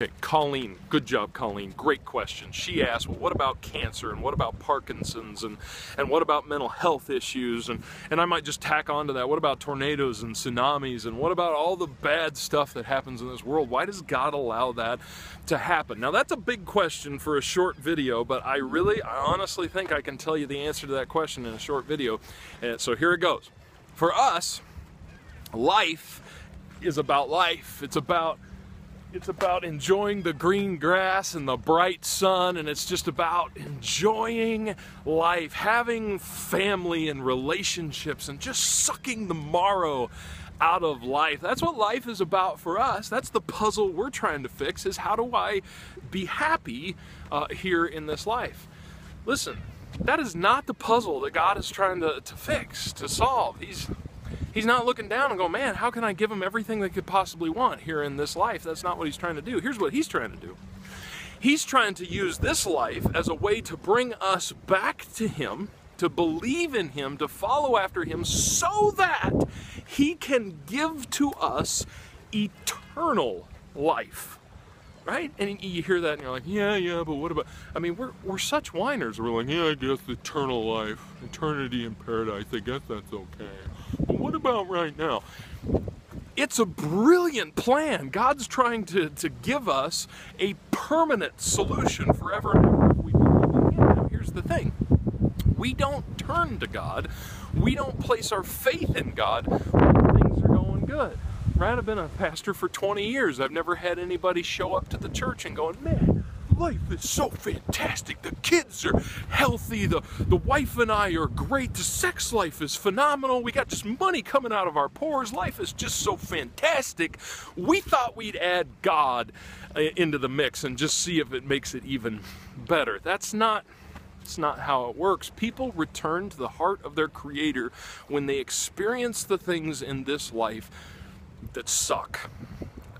Okay, Colleen, good job, Colleen. Great question. She asked, well, what about cancer and what about Parkinson's and, and what about mental health issues? And, and I might just tack on to that. What about tornadoes and tsunamis and what about all the bad stuff that happens in this world? Why does God allow that to happen? Now, that's a big question for a short video, but I really, I honestly think I can tell you the answer to that question in a short video. And so here it goes. For us, life is about life. It's about it's about enjoying the green grass and the bright sun, and it's just about enjoying life, having family and relationships, and just sucking the marrow out of life. That's what life is about for us. That's the puzzle we're trying to fix is how do I be happy uh, here in this life? Listen, that is not the puzzle that God is trying to, to fix, to solve. He's He's not looking down and going, man, how can I give him everything they could possibly want here in this life? That's not what he's trying to do. Here's what he's trying to do. He's trying to use this life as a way to bring us back to him, to believe in him, to follow after him, so that he can give to us eternal life right? And you hear that and you're like, yeah, yeah, but what about, I mean, we're, we're such whiners. We're like, yeah, I guess eternal life, eternity in paradise, I guess that's okay. What about right now? It's a brilliant plan. God's trying to, to give us a permanent solution forever We Now, here's the thing. We don't turn to God. We don't place our faith in God when things are going good right? I've been a pastor for 20 years. I've never had anybody show up to the church and going, man, life is so fantastic. The kids are healthy. The, the wife and I are great. The sex life is phenomenal. We got just money coming out of our pores. Life is just so fantastic. We thought we'd add God uh, into the mix and just see if it makes it even better. That's not that's not how it works. People return to the heart of their creator when they experience the things in this life that suck.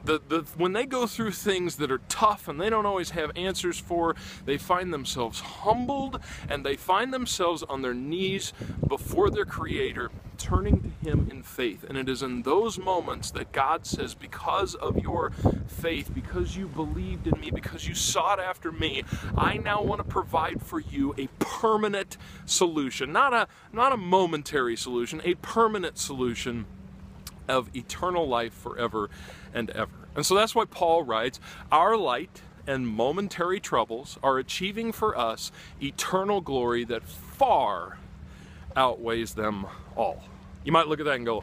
The, the, when they go through things that are tough and they don't always have answers for, they find themselves humbled and they find themselves on their knees before their Creator, turning to Him in faith. And it is in those moments that God says, Because of your faith, because you believed in me, because you sought after me, I now want to provide for you a permanent solution. Not a, not a momentary solution, a permanent solution of eternal life forever and ever. And so that's why Paul writes, Our light and momentary troubles are achieving for us eternal glory that far outweighs them all. You might look at that and go,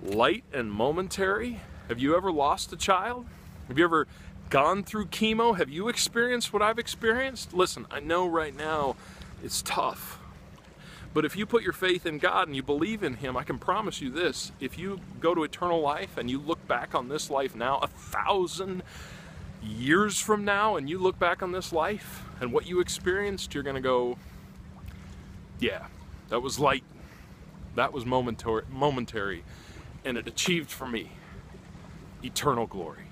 light and momentary? Have you ever lost a child? Have you ever gone through chemo? Have you experienced what I've experienced? Listen, I know right now it's tough. But if you put your faith in God and you believe in Him, I can promise you this if you go to eternal life and you look back on this life now, a thousand years from now, and you look back on this life and what you experienced, you're going to go, yeah, that was light. That was momentary, momentary, and it achieved for me eternal glory.